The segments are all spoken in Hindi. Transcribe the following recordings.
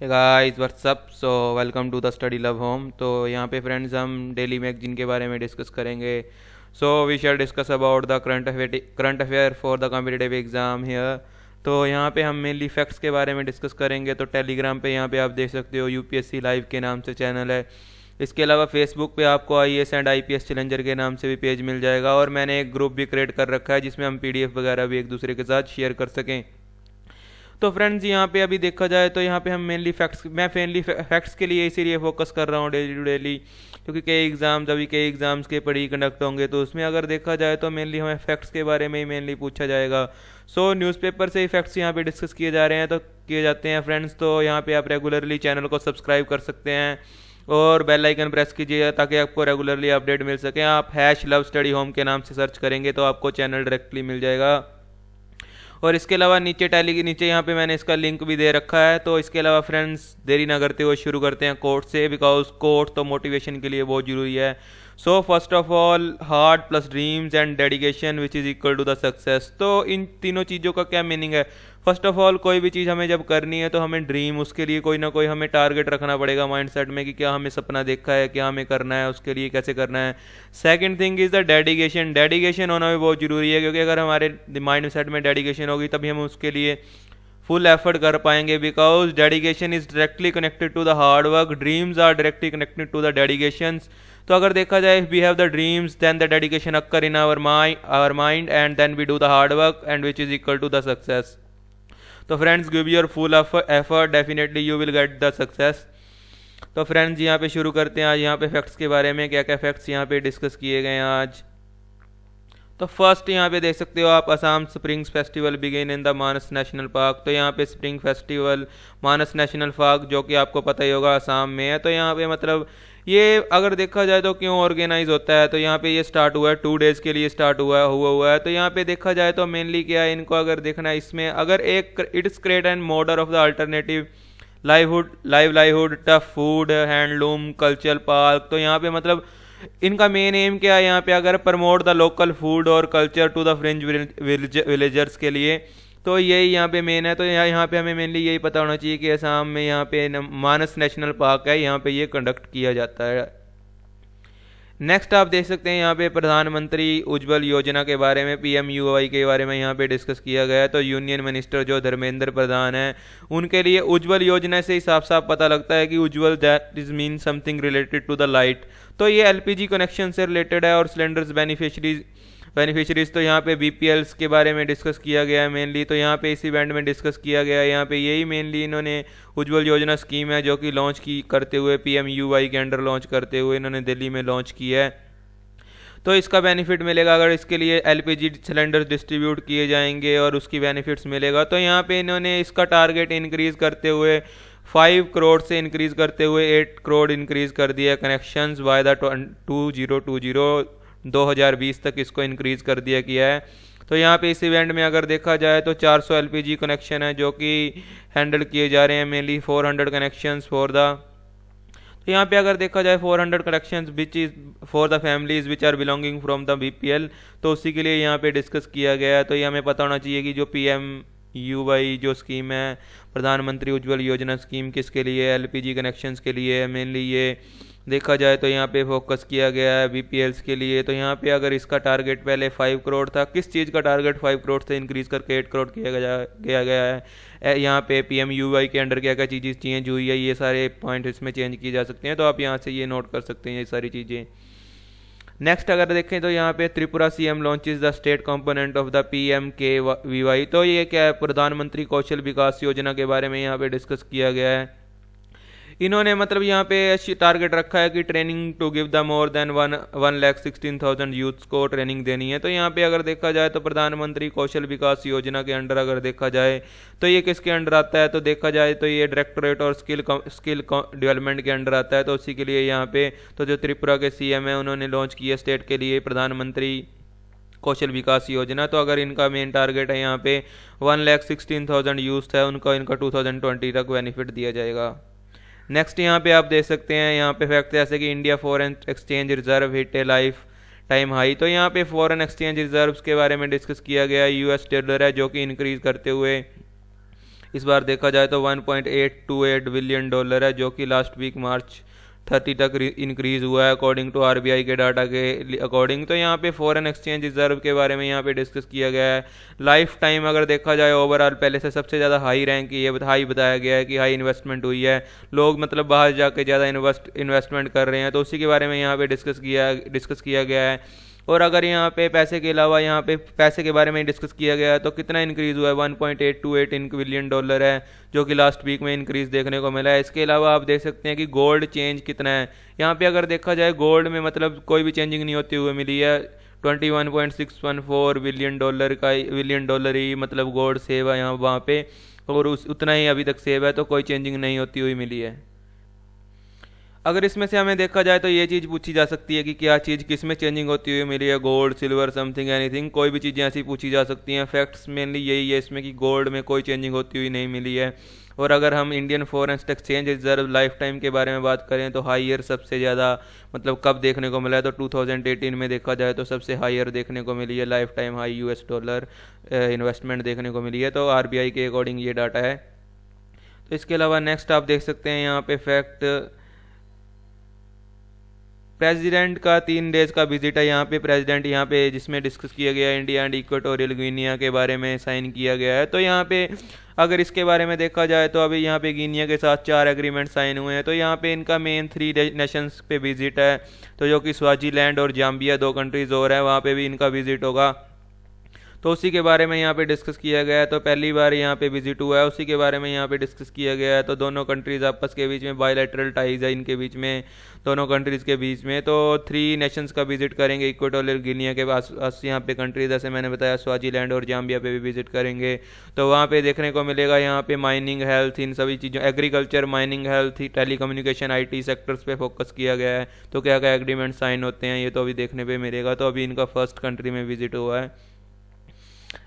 Guys what's up so welcome to the study love home तो यहाँ पे फ्रेंड्स हम डेली मैगजीन के बारे में डिस्कस करेंगे। So we shall discuss about the current affair current affair for the competitive exam here तो यहाँ पे हम मेनली फैक्ट्स के बारे में डिस्कस करेंगे। तो टेलीग्राम पे यहाँ पे आप देख सकते हो यूपीएससी लाइव के नाम से चैनल है। इसके अलावा फेसबुक पे आपको I S and I P S challenger के नाम से भी पेज मिल जाएगा। और मैंने एक ग्रुप भी क्रिएट कर रखा है, जिसमें हम पीडीएफ वगैरह भी एक दूसरे के साथ शेयर कर सकें। तो फ्रेंड्स यहाँ पे अभी देखा जाए तो यहाँ पे हम मेनली फैक्ट्स मैं मेनली फैक्ट्स के लिए इसीलिए फोकस कर रहा हूँ डेली टू डेली क्योंकि कई एग्ज़ाम्स अभी कई एग्ज़ाम्स के पढ़ी कंडक्ट होंगे तो उसमें अगर देखा जाए तो मेनली हमें फैक्ट्स के बारे में ही मेनली पूछा जाएगा। सो so, न्यूज़पेपर से ही फैक्ट्स यहाँ पे डिस्कस किए जा रहे हैं तो किए जाते हैं फ्रेंड्स तो यहाँ पे आप रेगुलरली चैनल को सब्सक्राइब कर सकते हैं और बेल आइकन प्रेस कीजिए ताकि आपको रेगुलरली अपडेट मिल सके। आप हैश लव स्टडी होम के नाम से सर्च करेंगे तो आपको चैनल डायरेक्टली मिल जाएगा। और इसके अलावा नीचे टैली के नीचे यहाँ पे मैंने इसका लिंक भी दे रखा है तो इसके अलावा फ्रेंड्स देरी ना करते हुए शुरू करते हैं कोर्ट से बिकॉज़ कोर्ट तो मोटिवेशन के लिए बहुत ज़रूरी है। So first of all heart plus dreams and dedication which is equal to the success तो इन तीनों चीज़ों का क्या मीनिंग है? फ़र्स्ट ऑफ़ ऑल कोई भी चीज़ हमें जब करनी है तो हमें ड्रीम उसके लिए कोई ना कोई हमें टारगेट रखना पड़ेगा माइंड सेट में कि क्या हमें सपना देखा है, क्या हमें करना है, उसके लिए कैसे करना है। Second thing is the dedication dedication होना भी बहुत ज़रूरी है, क्योंकि अगर हमारे माइंड सेट में डेडिकेशन होगी, तभी हम उसके लिए फुल एफर्ट कर पाएँगे। Because dedication is directly connected to the hard work dreams are directly connected to the dedication तो अगर देखा जाए we have the dreams then the dedication occur in our mind our mind and then we do the hard work and which is equal to the success तो friends give your full effort definitely you will get the success तो फ्रेंड्स यहाँ पे शुरू करते हैं आज। यहाँ पे फैक्ट्स के बारे में क्या क्या फैक्ट्स यहाँ पे डिस्कस किए गए हैं आज। तो फ़र्स्ट यहाँ पे देख सकते हो आप Assam springs festival begin in the Manas national park तो यहाँ पे spring festival Manas national park जो कि आपको पता ही होगा असम में है। तो यहाँ पे मतलब ये अगर देखा जाए तो क्यों ऑर्गेनाइज होता है? तो यहाँ पे ये स्टार्ट हुआ है टू डेज़ के लिए स्टार्ट हुआ हुआ हुआ है। तो यहाँ पे देखा जाए तो मेनली क्या है, इनको अगर देखना है इसमें, अगर एक it's create and model of the alternative livelihood live livelihood tough food handloom cultural park तो यहाँ पे मतलब इनका मेन एम क्या है? यहाँ पे अगर प्रमोट द लोकल फ़ूड और culture to the French villagers के लिए तो यही यहाँ पे मेन है। तो यहाँ यहाँ पे हमें मेनली यही पता होना चाहिए कि असम में यहाँ पे मानस नेशनल पार्क है, यहाँ पे ये कंडक्ट किया जाता है। नेक्स्ट आप देख सकते हैं यहाँ पे प्रधानमंत्री उज्जवल योजना के बारे में पीएम यूआई के बारे में यहाँ पे डिस्कस किया गया है। तो यूनियन मिनिस्टर जो धर्मेंद्र प्रधान है, उनके लिए उज्जवल योजना से ही साफ़ साफ़ पता लगता है कि Ujjwal that is mean something related to the light तो ये एलपीजी कनेक्शन से रिलेटेड है और सिलेंडर्स बेनिफिशरीज बेनिफिशरीज तो यहाँ पे बी के बारे में डिस्कस किया गया है मेनली तो यहाँ पे इस इवेंट में डिस्कस किया गया है। यहाँ पे यही मेनली इन्होंने उज्ज्वल योजना स्कीम है जो कि लॉन्च की करते हुए पी एम के अंडर लॉन्च करते हुए इन्होंने दिल्ली में लॉन्च किया है। तो इसका बेनिफिट मिलेगा अगर इसके लिए एलपीजी सिलेंडर डिस्ट्रीब्यूट किए जाएँगे और उसकी बेनिफिट्स मिलेगा। तो यहाँ पे इन्होंने इसका टारगेट इंक्रीज करते हुए फाइव करोड़ से इंक्रीज करते हुए एट करोड़ इंक्रीज कर दिया connections by the two zero two zero 2020 तक इसको इंक्रीज कर दिया गया है। तो यहाँ पे इस इवेंट में अगर देखा जाए तो 400 एलपीजी कनेक्शन है जो कि हैंडल किए जा रहे हैं मेनली 400 कनेक्शंस फॉर द तो यहाँ पे अगर देखा जाए 400 connections which is for the families which are belonging from the BPL तो उसी के लिए यहाँ पे डिस्कस किया गया है। तो ये हमें पता होना चाहिए कि जो पीएम यूवाई जो स्कीम है, प्रधानमंत्री उज्ज्वल योजना स्कीम किसके लिए एलपीजी कनेक्शंस के लिए मेनली ये देखा जाए तो यहाँ पे फोकस किया गया है बी के लिए। तो यहाँ पे अगर इसका टारगेट पहले फाइव करोड़ था, किस चीज़ का टारगेट फाइव करोड़ से इंक्रीज करके एट करोड़ किया गया गया गया है? यहाँ पे पी एम के अंडर क्या क्या चीज़ें, चेंज हुई है, ये सारे पॉइंट इसमें चेंज किए जा सकते हैं। तो आप यहाँ से ये नोट कर सकते हैं ये सारी चीज़ें। नेक्स्ट अगर देखें तो यहाँ पे Tripura C M launches the state component of the P M K V Y तो ये क्या है? प्रधानमंत्री कौशल विकास योजना के बारे में यहाँ पे डिस्कस किया गया है। इन्होंने मतलब यहाँ पे टारगेट रखा है कि training to give the more than one one lakh sixteen thousand youths को ट्रेनिंग देनी है। तो यहाँ पे अगर देखा जाए तो प्रधानमंत्री कौशल विकास योजना के अंडर अगर देखा जाए तो ये किसके अंडर आता है? तो देखा जाए तो ये डायरेक्टोरेट और स्किल स्किल डेवलपमेंट के अंडर आता है। तो उसी के लिए यहाँ पे तो जो त्रिपुरा के सीएम है, उन्होंने लॉन्च किया स्टेट के लिए प्रधानमंत्री कौशल विकास योजना। तो अगर इनका मेन टारगेट है यहाँ पे one lakh sixteen thousand youth है, उनका इनका टू थाउज़ेंड ट्वेंटी तक बेनिफिट दिया जाएगा। नेक्स्ट यहाँ पे आप देख सकते हैं, यहाँ पे फैक्ट जैसे कि India foreign exchange reserve hit a life time high तो यहाँ पे फॉरेन एक्सचेंज रिजर्व्स के बारे में डिस्कस किया गया यू एस डॉलर है जो कि इंक्रीज करते हुए, इस बार देखा जाए तो 1.828 बिलियन डॉलर है जो कि लास्ट वीक मार्च थर्टी तक इंक्रीज हुआ है अकॉर्डिंग टू आरबीआई के डाटा के अकॉर्डिंग तो यहाँ पे फॉरेन एक्सचेंज रिज़र्व के बारे में यहाँ पे डिस्कस किया गया है। लाइफ टाइम अगर देखा जाए ओवरऑल पहले से सबसे ज़्यादा हाई रैंक ये हाई बताया गया है कि हाई इन्वेस्टमेंट हुई है। लोग मतलब बाहर जाके ज़्यादा इन्वेस्ट इन्वेस्टमेंट कर रहे हैं तो उसी के बारे में यहाँ पे डिस्कस किया डिस्कस किया गया है। और अगर यहाँ पे पैसे के अलावा यहाँ पे पैसे के बारे में डिस्कस किया गया तो कितना इंक्रीज हुआ है? One point eight two eight billion dollar है, जो कि लास्ट वीक में इंक्रीज देखने को मिला है। इसके अलावा आप देख सकते हैं कि गोल्ड चेंज कितना है। यहाँ पे अगर देखा जाए गोल्ड में मतलब कोई भी चेंजिंग नहीं होती हुई मिली है। Twenty one point six one four billion dollar का बिलियन डॉलर ही मतलब गोल्ड सेव है यहाँ वहाँ पे, और उस उतना ही अभी तक सेव है तो कोई चेंजिंग नहीं होती हुई मिली है। अगर इसमें से हमें देखा जाए तो ये चीज़ पूछी जा सकती है कि क्या चीज़ किसमें चेंजिंग होती हुई मिली है? गोल्ड सिल्वर समथिंग एनीथिंग कोई भी चीज़ें ऐसी पूछी जा सकती हैं। फैक्ट्स मेनली यही है इसमें कि गोल्ड में कोई चेंजिंग होती हुई नहीं मिली है। और अगर हम Indian foreign exchange reserve life time के बारे में बात करें तो हाइयर सबसे ज़्यादा मतलब कब देखने को मिला है? तो 2018 में देखा जाए तो सबसे हाइयर देखने को मिली है। Life time high US dollar investment देखने को मिली है। तो आरबीआई के अकॉर्डिंग ये डाटा है। तो इसके अलावा नेक्स्ट आप देख सकते हैं यहाँ पे फैक्ट प्रेसिडेंट का तीन डेज़ का विज़िट है यहाँ पे। प्रेसिडेंट यहाँ पे जिसमें डिस्कस किया गया इंडिया एंड इक्वेटोरियल गिनिया के बारे में साइन किया गया है। तो यहाँ पे अगर इसके बारे में देखा जाए तो अभी यहाँ पे गिनिया के साथ चार एग्रीमेंट साइन हुए हैं। तो यहाँ पे इनका मेन थ्री नेशंस पे विज़िट है। तो जो कि स्वाजीलैंड और जाम्बिया दो कंट्रीज़ और हैं, वहाँ पर भी इनका विज़िट होगा। तो उसी के बारे में यहाँ पे डिस्कस किया गया है। तो पहली बार यहाँ पे विज़िट हुआ है, उसी के बारे में यहाँ पे डिस्कस किया गया है। तो दोनों कंट्रीज़ आपस के बीच में बायोलेटरल टाइज है, इनके बीच में, दोनों कंट्रीज़ के बीच में। तो थ्री नेशंस का विज़िट करेंगे इक्वेटोरियल गिनिया के पास यहाँ पे कंट्रीज़ जैसे मैंने बताया स्वाजीलैंड और जाम्बिया पे भी विज़िट करेंगे। तो वहाँ पे देखने को मिलेगा यहाँ पे माइनिंग हेल्थ इन सभी चीज़ों agriculture mining health telecommunication I sectors पे फोकस किया गया है। तो क्या क्या एग्रीमेंट साइन होते हैं, ये तो अभी देखने पर मिलेगा। तो अभी इनका फ़र्स्ट कंट्री में विज़िट हुआ है।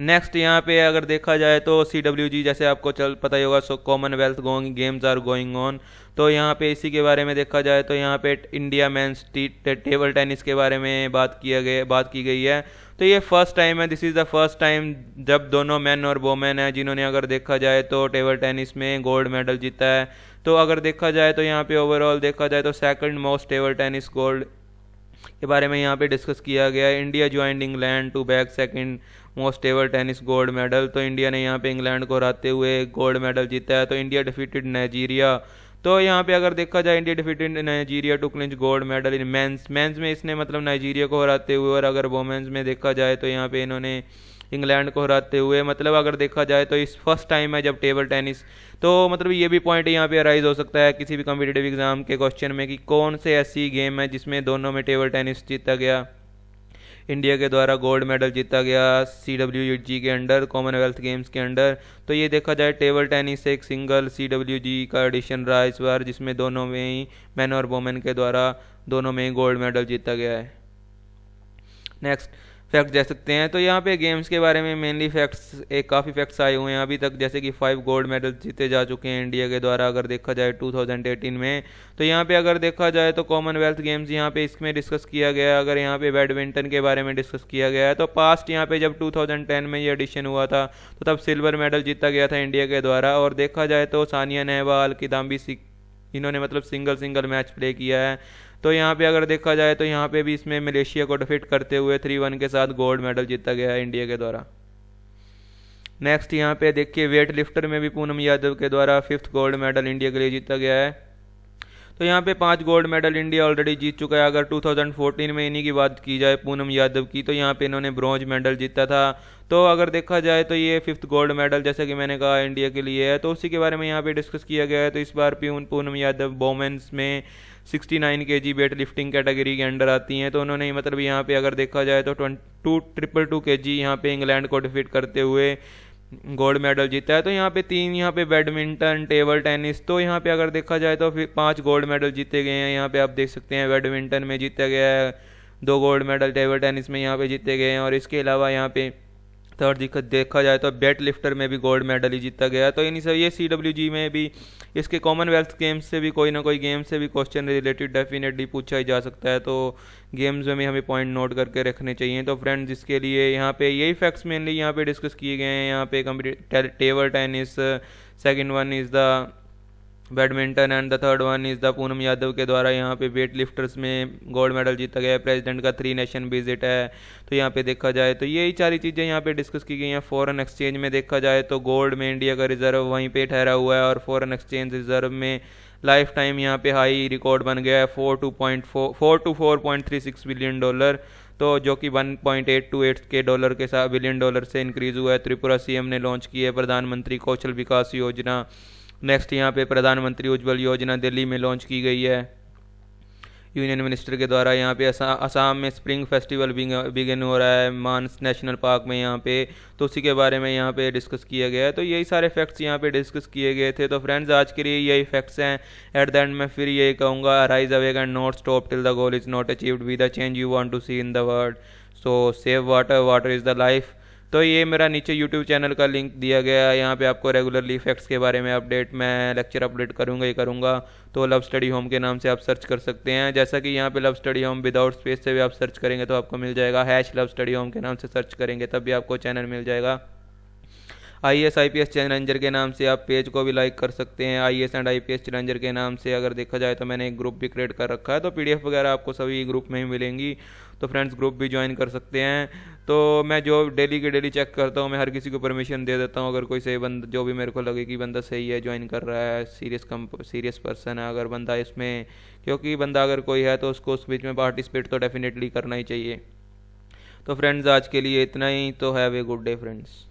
नेक्स्ट यहाँ पे अगर देखा जाए तो सी डब्ल्यू जी जैसे आपको चल, पता ही होगा so Commonwealth going games are going on तो यहाँ पे इसी के बारे में देखा जाए तो यहाँ पे इंडिया मैंस टेबल टेनिस के बारे में बात किया गया बात की गई है। तो ये फ़र्स्ट टाइम है this is the first time जब दोनों मैन और वोमेन है जिन्होंने अगर देखा जाए तो टेबल टेनिस में गोल्ड मेडल जीता है। तो अगर देखा जाए तो यहाँ पे ओवरऑल देखा जाए तो second most table tennis gold के बारे में यहाँ पे डिस्कस किया गया। India joined England to back second most ever tennis gold medal तो इंडिया ने यहाँ पे इंग्लैंड को हराते हुए गोल्ड मेडल जीता है। तो इंडिया डिफीटेड नाइजीरिया तो यहाँ पे अगर देखा जाए India defeated Nigeria to clinch gold medal in men's men's में इसने मतलब नाइजीरिया को हराते हुए और अगर वोमेंस में देखा जाए तो यहाँ पे इन्होंने इंग्लैंड को हराते हुए मतलब अगर देखा जाए तो इस फ़र्स्ट टाइम है जब टेबल टेनिस तो मतलब ये भी पॉइंट यहाँ पे अराइज हो सकता है किसी भी कम्पिटेटिव एग्ज़ाम के क्वेश्चन में कि कौन से ऐसी गेम है जिसमें दोनों में टेबल टेनिस जीता गया। इंडिया के द्वारा गोल्ड मेडल जीता गया सी डब्ल्यू जी के अंडर कॉमनवेल्थ गेम्स के अंडर। तो ये देखा जाए टेबल टेनिस एक सिंगल सी डब्ल्यू जी का एडिशन रहा इस बार, जिसमें दोनों में ही मैन और वोमेन के द्वारा दोनों में ही गोल्ड मेडल जीता गया है। नेक्स्ट फैक्ट दे सकते हैं। तो यहाँ पे गेम्स के बारे में मेनली फैक्ट्स एक काफ़ी फैक्ट्स आए हुए हैं। अभी तक जैसे कि फाइव गोल्ड मेडल जीते जा चुके हैं इंडिया के द्वारा, अगर देखा जाए 2018 में। तो यहाँ पे अगर देखा जाए तो कॉमनवेल्थ गेम्स यहाँ पे इसमें डिस्कस किया गया अगर यहाँ पे बैडमिंटन के बारे में डिस्कस किया गया है तो पास्ट यहाँ पे जब टू में ये एडिशन हुआ था तो तब सिल्वर मेडल जीता गया था इंडिया के द्वारा। और देखा जाए तो सानिया नेहवाल किदाम्बी इन्होंने मतलब सिंगल सिंगल मैच प्ले किया है। तो यहाँ पे अगर देखा जाए तो यहाँ पे भी इसमें मलेशिया को डिफिट करते हुए थ्री वन के साथ गोल्ड मेडल जीता गया है इंडिया के द्वारा। नेक्स्ट यहाँ पे देखिए वेट लिफ्टर में भी पूनम यादव के द्वारा फिफ्थ गोल्ड मेडल इंडिया के लिए जीता गया है। तो यहाँ पे पाँच गोल्ड मेडल इंडिया ऑलरेडी जीत चुका है। अगर 2014 में इन्हीं की बात की जाए, पूनम यादव की तो यहाँ पे इन्होंने ब्रॉन्ज मेडल जीता था। तो अगर देखा जाए तो ये फिफ्थ गोल्ड मेडल, जैसा कि मैंने कहा, इंडिया के लिए है। तो उसी के बारे में यहाँ पे डिस्कस किया गया है। तो इस बार पूनम यादव वोमेंस में 69 nine K G weightlifting category के अंडर आती हैं। तो उन्होंने मतलब यहाँ पे अगर देखा जाए तो टू, ट्रिपल टू के जी यहाँ पे इंग्लैंड को डिफीट करते हुए गोल्ड मेडल जीता है तो यहाँ पे तीन, यहाँ पे बैडमिंटन, टेबल टेनिस तो यहाँ पे अगर देखा जाए तो फिर पाँच गोल्ड मेडल जीते गए हैं, यहाँ पे आप देख सकते हैं बैडमिंटन में जीता गया है, दो गोल्ड मेडल टेबल टेनिस में यहाँ पे जीते गए हैं, और इसके अलावा यहाँ पे थर्ड देखा जाए तो बेट लिफ्टर में भी गोल्ड मेडल ही जीता गया। तो इन सब ये सी डब्ल्यू जी में भी, इसके कॉमनवेल्थ गेम्स से भी कोई ना कोई गेम से भी क्वेश्चन रिलेटेड डेफिनेटली पूछा ही जा सकता है। तो गेम्स में भी हमें पॉइंट नोट करके रखने चाहिए। तो फ्रेंड्स इसके लिए यहाँ पे यही फैक्ट्स मेनली यहाँ पे डिस्कस किए गए हैं। यहाँ पे table tennis second one is the badminton and the third one is the Poonam Yadav के द्वारा यहाँ पे वेट लिफ्टर्स में गोल्ड मेडल जीता गया है। प्रेसिडेंट का थ्री नेशन विज़िट है। तो यहाँ पे देखा जाए तो यही सारी चीज़ें यहाँ पे डिस्कस की गई हैं। फॉरेन एक्सचेंज में देखा जाए तो गोल्ड में इंडिया का रिज़र्व वहीं पे ठहरा हुआ है और फॉरेन एक्सचेंज रिज़र्व में लाइफ टाइम यहाँ पे हाई रिकॉर्ड बन गया है। Four two point four four two four point three six billion dollar तो जो कि one point eight two eight के डॉलर के साथ बिलियन डॉलर से इंक्रीज हुआ है। त्रिपुरा सीएम ने लॉन्च की है प्रधानमंत्री कौशल विकास योजना। नेक्स्ट यहाँ पे प्रधानमंत्री उज्ज्वल योजना दिल्ली में लॉन्च की गई है। यूनियन मिनिस्टर के द्वारा यहाँ पे असम में स्प्रिंग फेस्टिवल बिगिन हो रहा है। मानस नेशनल पार्क में यहाँ पे तो उसी के बारे में यहाँ पे डिस्कस किया गया है। तो यही सारे फैक्ट्स यहाँ पे डिस्कस किए गए थे। तो फ्रेंड्स आज के लिए यही फैक्ट्स हैं। एट द एंड मैं फिर यही कहूँगा rise awake and not stop till the goal is not achieved we the change you want to see in the world so save water water is the life तो ये मेरा नीचे यूट्यूब चैनल का लिंक दिया गया है। यहाँ पे आपको रेगुलरली फैक्ट्स के बारे में अपडेट मैं लेक्चर अपडेट करूँगा ही करूँगा। तो लव स्टडी होम के नाम से आप सर्च कर सकते हैं। जैसा कि यहाँ पे love study home without space से भी आप सर्च करेंगे तो आपको मिल जाएगा। हैश लव स्टडी होम के नाम से सर्च करेंगे तब भी आपको चैनल मिल जाएगा। I S I P S Challenger के नाम से आप पेज को भी लाइक कर सकते हैं। I S and I P S Challenger के नाम से अगर देखा जाए तो मैंने एक ग्रुप भी क्रिएट कर रखा है। तो पी डी एफ़ वगैरह आपको सभी ग्रुप में ही मिलेंगी। तो फ्रेंड्स ग्रुप भी ज्वाइन कर सकते हैं। तो मैं जो डेली के डेली चेक करता हूँ, मैं हर किसी को परमिशन दे देता हूँ। अगर कोई सही बंद, जो भी मेरे को लगे कि बंदा सही है ज्वाइन कर रहा है सीरियस कम सीरियस पर्सन है, अगर बंदा इसमें, क्योंकि बंदा अगर कोई है तो उसको उस बीच में पार्टिसिपेट तो डेफिनेटली करना ही चाहिए। तो फ्रेंड्स आज के लिए इतना ही। तो have a good day friends